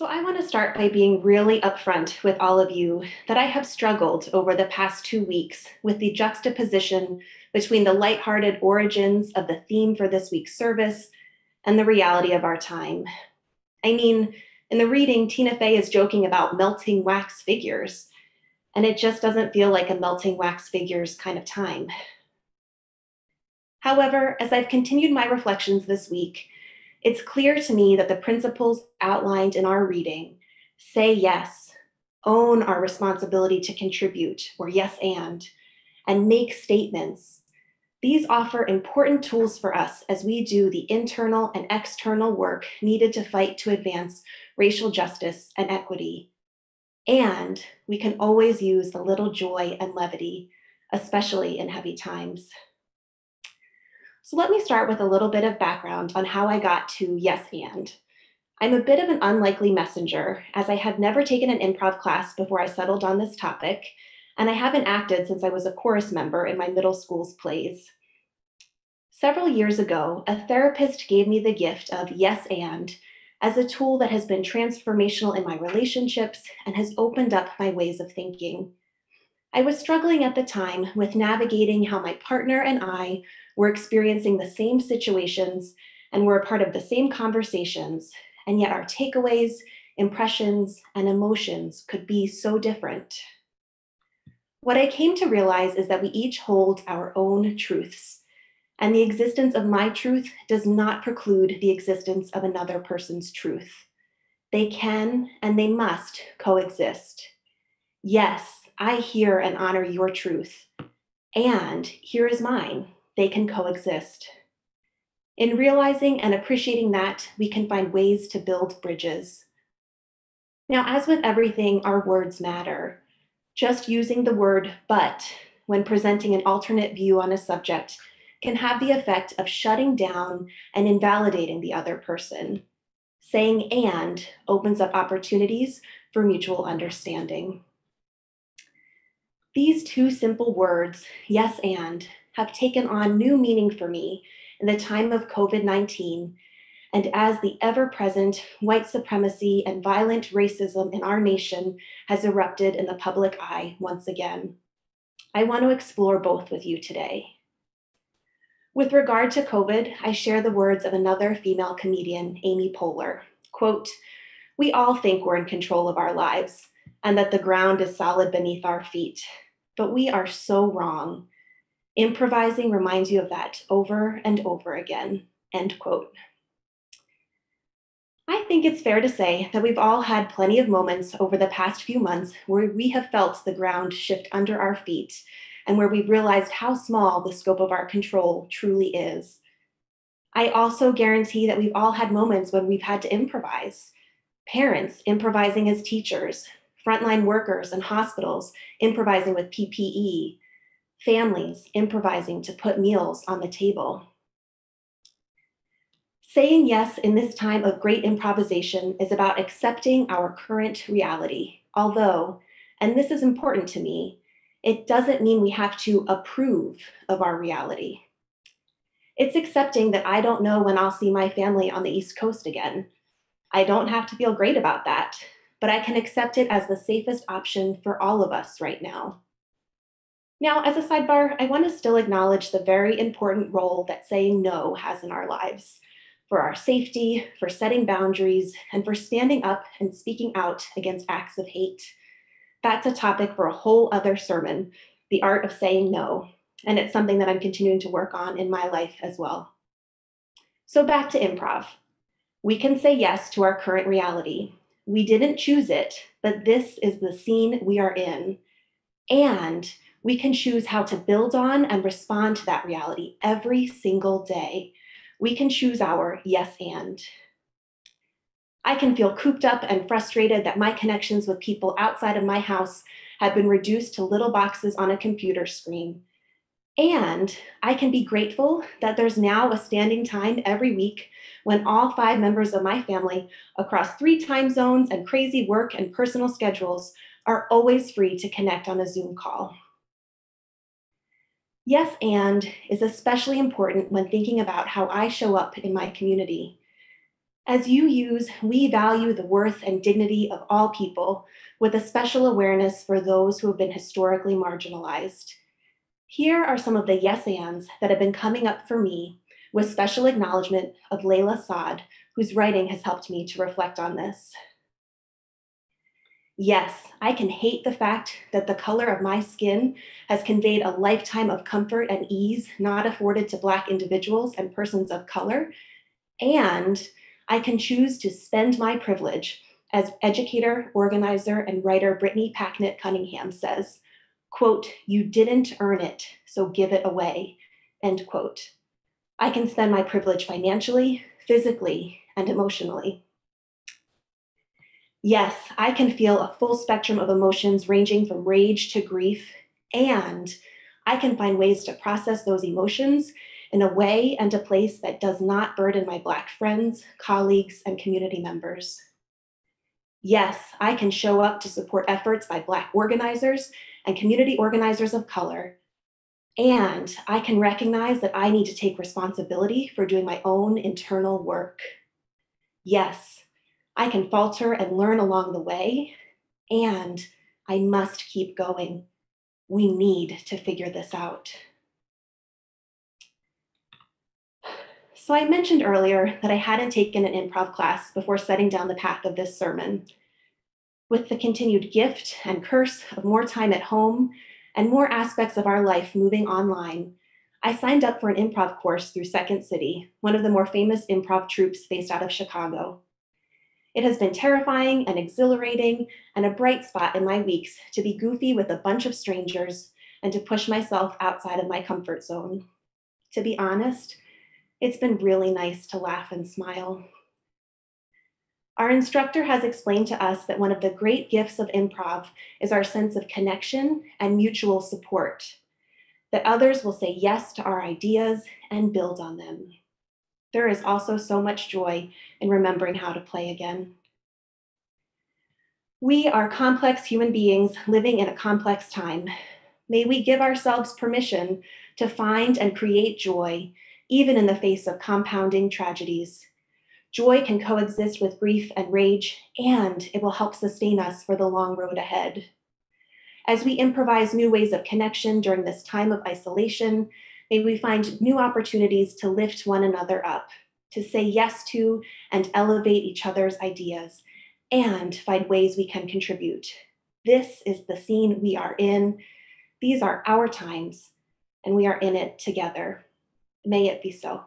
So, I want to start by being really upfront with all of you that I have struggled over the past two weeks with the juxtaposition between the lighthearted origins of the theme for this week's service and the reality of our time. I mean, in the reading, Tina Fey is joking about melting wax figures, and it just doesn't feel like a melting wax figures kind of time. However, as I've continued my reflections this week, it's clear to me that the principles outlined in our reading say yes, own our responsibility to contribute, or yes and, and make statements. These offer important tools for us as we do the internal and external work needed to fight to advance racial justice and equity. And we can always use a little joy and levity, especially in heavy times. So let me start with a little bit of background on how I got to yes and. I'm a bit of an unlikely messenger, as I had never taken an improv class before I settled on this topic, and I haven't acted since I was a chorus member in my middle school's plays. Several years ago, a therapist gave me the gift of yes and as a tool that has been transformational in my relationships and has opened up my ways of thinking. I was struggling at the time with navigating how my partner and I were experiencing the same situations and we're a part of the same conversations, and yet our takeaways, impressions, and emotions could be so different. What I came to realize is that we each hold our own truths, and the existence of my truth does not preclude the existence of another person's truth. They can and they must coexist. Yes, I hear and honor your truth, and here is mine. They can coexist. In realizing and appreciating that, we can find ways to build bridges. Now, as with everything, our words matter. Just using the word but when presenting an alternate view on a subject can have the effect of shutting down and invalidating the other person. Saying and opens up opportunities for mutual understanding. These two simple words, yes and, have taken on new meaning for me in the time of COVID 19 and as the ever present white supremacy and violent racism in our nation has erupted in the public eye once again. I want to explore both with you today. With regard to COVID, I share the words of another female comedian, Amy Poehler. Quote, We all think we're in control of our lives, and that the ground is solid beneath our feet. But we are so wrong. Improvising reminds you of that over and over again. End quote. I think it's fair to say that we've all had plenty of moments over the past few months where we have felt the ground shift under our feet and where we've realized how small the scope of our control truly is. I also guarantee that we've all had moments when we've had to improvise. Parents improvising as teachers, frontline workers and hospitals improvising with PPE, families improvising to put meals on the table. Saying yes in this time of great improvisation is about accepting our current reality, although, and this is important to me, it doesn't mean we have to approve of our reality. It's accepting that I don't know when I'll see my family on the East Coast again. I don't have to feel great about that but I can accept it as the safest option for all of us right now. Now, as a sidebar, I want to still acknowledge the very important role that saying no has in our lives for our safety, for setting boundaries, and for standing up and speaking out against acts of hate. That's a topic for a whole other sermon the art of saying no. And it's something that I'm continuing to work on in my life as well. So, back to improv. We can say yes to our current reality, we didn't choose it, but this is the scene we are in. And we can choose how to build on and respond to that reality every single day. We can choose our yes and. I can feel cooped up and frustrated that my connections with people outside of my house have been reduced to little boxes on a computer screen. And I can be grateful that there's now a standing time every week when all five members of my family across three time zones and crazy work and personal schedules are always free to connect on a Zoom call. Yes, and is especially important when thinking about how I show up in my community. As UUs, we value the worth and dignity of all people with a special awareness for those who have been historically marginalized. Here are some of the yes ands that have been coming up for me with special acknowledgement of Layla Saad, whose writing has helped me to reflect on this. Yes, I can hate the fact that the color of my skin has conveyed a lifetime of comfort and ease not afforded to Black individuals and persons of color. And I can choose to spend my privilege, as educator, organizer, and writer Brittany Packnett Cunningham says, quote, you didn't earn it, so give it away, end quote. I can spend my privilege financially, physically, and emotionally. Yes, I can feel a full spectrum of emotions ranging from rage to grief, and I can find ways to process those emotions in a way and a place that does not burden my Black friends, colleagues, and community members. Yes, I can show up to support efforts by Black organizers and community organizers of color. And I can recognize that I need to take responsibility for doing my own internal work. Yes, I can falter and learn along the way, and I must keep going. We need to figure this out. So I mentioned earlier that I hadn't taken an improv class before setting down the path of this sermon. With the continued gift and curse of more time at home and more aspects of our life moving online, I signed up for an improv course through Second City, one of the more famous improv troupes based out of Chicago. It has been terrifying and exhilarating and a bright spot in my weeks to be goofy with a bunch of strangers and to push myself outside of my comfort zone. To be honest, it's been really nice to laugh and smile. Our instructor has explained to us that one of the great gifts of improv is our sense of connection and mutual support, that others will say yes to our ideas and build on them. There is also so much joy in remembering how to play again. We are complex human beings living in a complex time. May we give ourselves permission to find and create joy, even in the face of compounding tragedies. Joy can coexist with grief and rage, and it will help sustain us for the long road ahead. As we improvise new ways of connection during this time of isolation, May we find new opportunities to lift one another up, to say yes to and elevate each other's ideas, and find ways we can contribute. This is the scene we are in. These are our times, and we are in it together. May it be so.